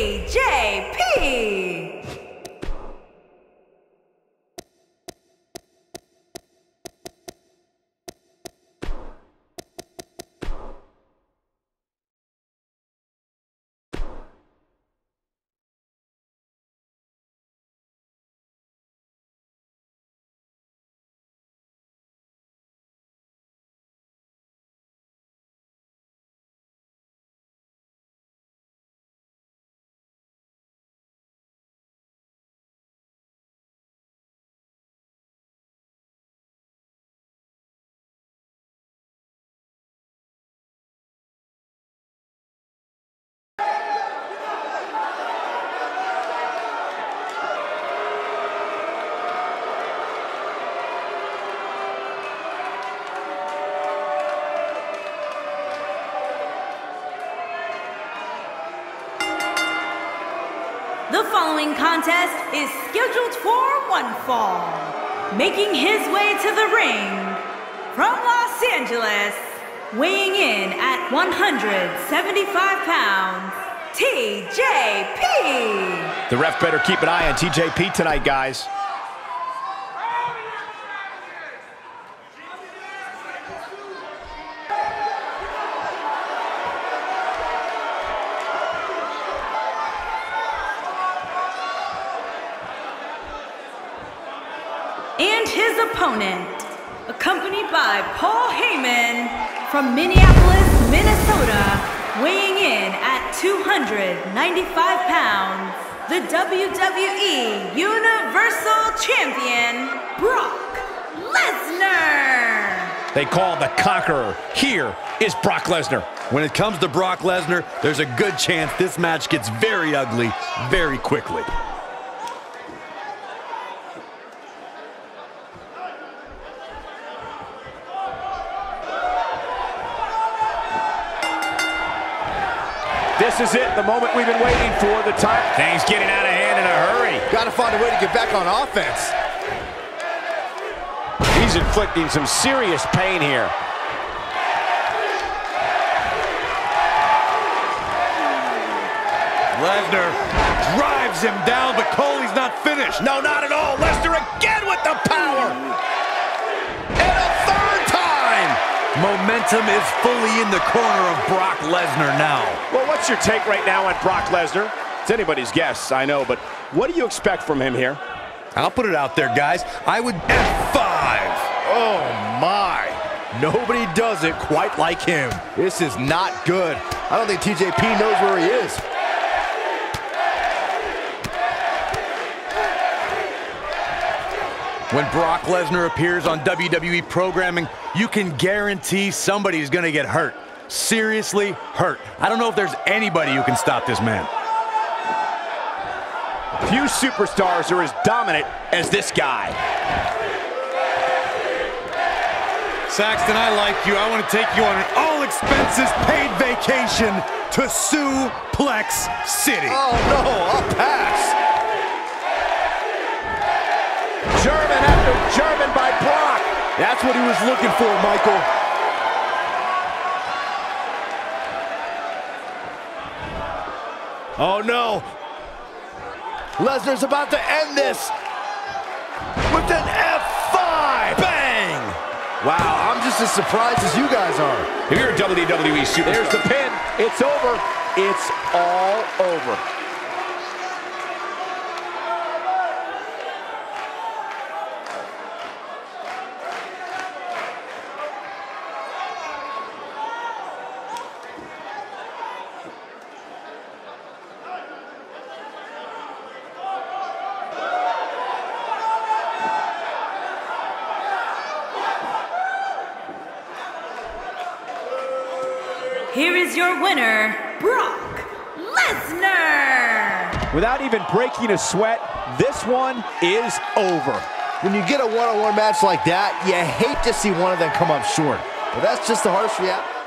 TJP. The following contest is scheduled for one fall. Making his way to the ring from Los Angeles, weighing in at 175 pounds, TJP. The ref better keep an eye on TJP tonight, guys. His opponent, accompanied by Paul Heyman from Minneapolis, Minnesota, weighing in at 295 pounds, the WWE Universal Champion, Brock Lesnar. They call him the Conqueror. Here is Brock Lesnar. When it comes to Brock Lesnar, there's a good chance this match gets very ugly very quickly. This is it, the moment we've been waiting for. The time. Things getting out of hand in a hurry. Got to find a way to get back on offense. He's inflicting some serious pain here. Lesnar drives him down, but Coley's not finished. No, not at all. Lesnar again with the power. And a third time. Momentum is fully in the corner of Brock Lesnar now. Well, what's your take right now on Brock Lesnar? It's anybody's guess, I know, but what do you expect from him here? I'll put it out there, guys. I would F5. Oh, my. Nobody does it quite like him. This is not good. I don't think TJP knows where he is. When Brock Lesnar appears on WWE programming, you can guarantee somebody's going to get hurt. Seriously hurt. I don't know if there's anybody who can stop this man. Few superstars are as dominant as this guy. Saxton, I like you. I want to take you on an all-expenses-paid vacation to Suplex City. Oh, no, I'll pass. German by Brock. That's what he was looking for, Michael. Oh, no. Lesnar's about to end this with an F5. Bang! Wow, I'm just as surprised as you guys are. If you're a WWE superstar. There's the pin. It's over. It's all over. Here is your winner, Brock Lesnar. Without even breaking a sweat, this one is over. When you get a one-on-one match like that, you hate to see one of them come up short. But that's just the harsh reality.